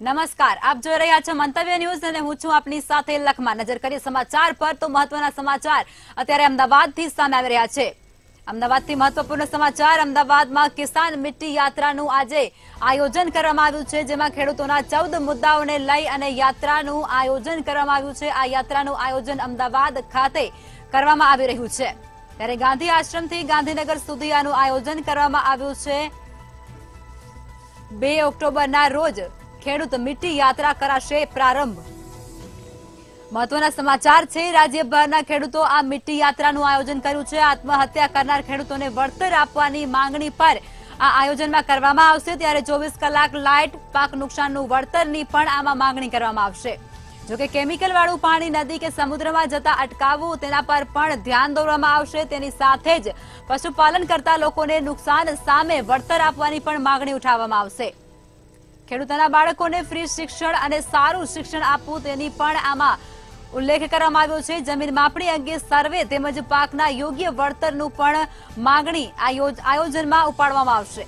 નમસ્કાર. આપ જોઈ રહ્યા મંતવ્ય ન્યૂઝ અને હું આપની સાથે લખમાં. નજર કરીએ સમાચાર પર તો મહત્વના સમાચાર અત્યારે અમદાવાદથી યાત્રાનું આયોજન કરવામાં આવ્યું છે આ યાત્રાનું આયોજન અમદાવાદ ખાતે કરવામાં આવી રહ્યું છે. ગાંધી આશ્રમથી ગાંધીનગર સુધી આનું આયોજન કરવામાં આવ્યું છે. બે ઓક્ટોબરના રોજ ખેડૂત મિટ્ટી યાત્રા કરાશે પ્રારંભ. મહત્વના સમાચાર છે, રાજ્યભરના ખેડૂતો આ મિટ્ટી યાત્રાનું આયોજન કર્યું છે. આત્મહત્યા કરનાર ખેડૂતોને વળતર આપવાની માંગણી પર આ આયોજનમાં કરવામાં આવશે. ત્યારે ચોવીસ કલાક લાઇટ પાક નુકસાનનું વળતરની પણ આમાં માંગણી કરવામાં આવશે. જોકે કેમિકલવાળું પાણી નદી કે સમુદ્રમાં જતા અટકાવવું તેના પર પણ ધ્યાન દોરવામાં આવશે. તેની સાથે જ પશુપાલન કરતા લોકોને નુકસાન સામે વળતર આપવાની પણ માંગણી ઉઠાવવામાં આવશે. ખેડૂતોના બાળકોને ફ્રી શિક્ષણ અને સારું શિક્ષણ આપવું તેની પણ આમાં ઉલ્લેખ કરવામાં આવ્યો છે. જમીન માપણી અંગે સર્વે તેમજ પાકના યોગ્ય વળતરનું પણ માંગણી આ આયોજનમાં ઉપાડવામાં આવશે.